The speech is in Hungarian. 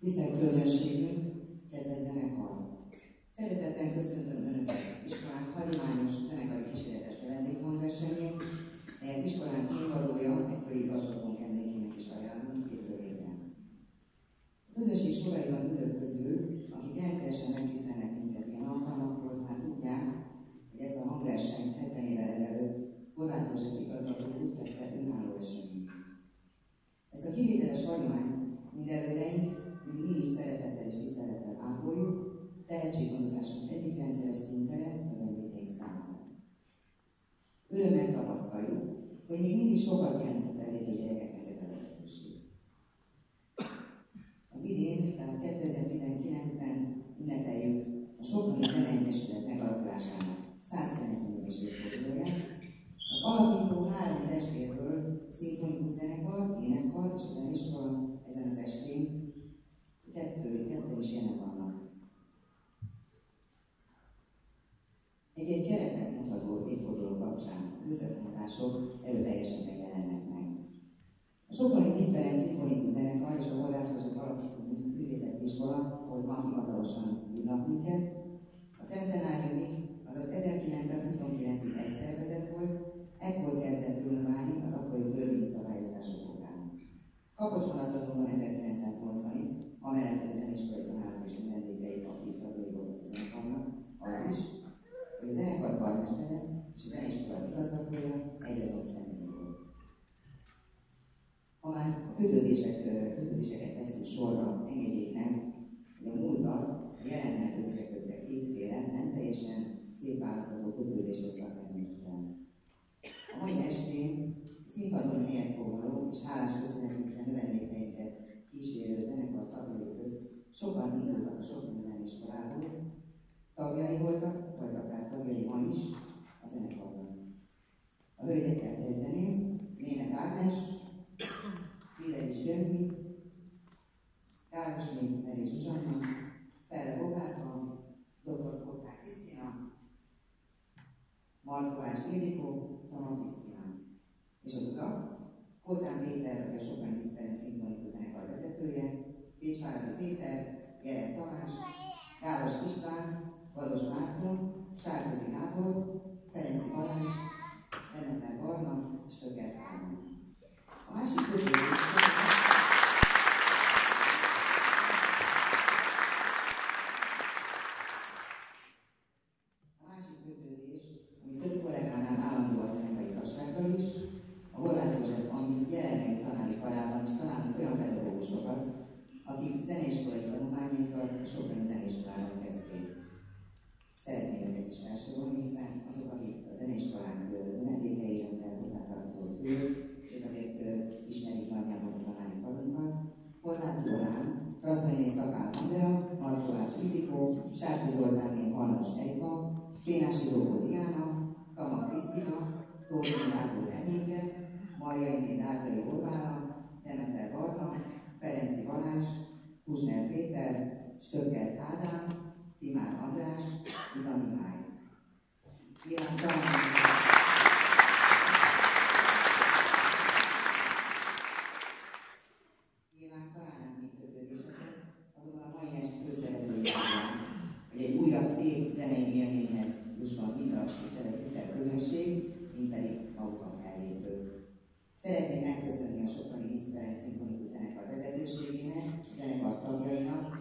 Tisztelt közönségünk, kedves zenekar! Szeretettel köszöntöm Önöket iskolánk hagyományos zenekari kísérletes vendéghangversenyén, melyet iskolánk évadója ekkori igazgatónk emlékének is ajánlunk évről évre. A közösség soraiban ülők közül, akik rendszeresen megtisztelnek Örömmel tapasztaljuk, hogy még mindig sokat jelent a gyerekeknek ez a lehetőség. Az idén, tehát 2019-ben ünnepeljük a Soproni Zeneegyesület megalakulásának 190. évfordulóját. Az alapító három testvérről szimfonikus zenekar, énekkar és zeneiskola ezen az estén kettő, kettő is jelen vannak. Egy-egy összefonódások erőteljesen megjelennek meg. A Soproni Tisztelen Szimfonikus Zenekar és a Horváth József Alapító Művészeti Iskola, ahol ma hivatalosan hívnak minket, a centenáriumig, azaz 1929-ig egy szervezet volt, ekkor kezdett különválni az akkori törvényi szabályozások Kapocs maradt azonban 1980-ig, amellett a zeneiskolai tanárok és vendégei aktív tagjai voltak a zenekarnak, az is, hogy a zenekar karmestere és a zeneiskola igazgatója egyazon személy volt. Ha már a kötődések, kötődéseket veszünk sorra, engedjék meg, hogy a múltat a jelennel összekötve kétféle, nem teljesen szép választható kötődés összekötve. A mai estén színpadon helyet foglaló és hálás köszönetünkre növendékeinket kísérő zenekar tagjai közt sokan indultak a sok iskolából, tagjai voltak, vagy akár tagjai ma is hölgyekkel kezdeném, Német Ágnes, Fridelis Gyöngyi, Károsné Meri Zsuzsanna, Pelle Bogárka, dr. Koccák Krisztina, Markovács Ildikó, Tama Krisztina és az urak, Kozán Péter, aki a Sopán Tisztelet Szimfonikus Zenekar vezetője, Pécsváradi Péter, Gerek Tamás, Gálos István, Valos Márton, Sárközi Gábor, Ferenci Balázs, Demeter Barna és Töker Kálmán. A Sárki Zoltáné Halmos Erika, Szénási Róbó Diana, Kama Krisztina, Tóth Lázó Emléke, Marjainé Dárdai Orbána, Demeter Barna, Ferenci Balázs, Kuzsner Péter, Stöcker Ádám, Timár András, Ida Mihály. Kíván Nyilván találnánk még kötődéseket, azonban a mai est főszereplői hogy egy újabb szép zenei élményhez jusson mind a tisztelt közönség, mint pedig maguk a fellépők. Szeretném megköszönni a Soproni Tisztelet Szimfonikus Zenekar vezetőségének, a zenekar tagjainak,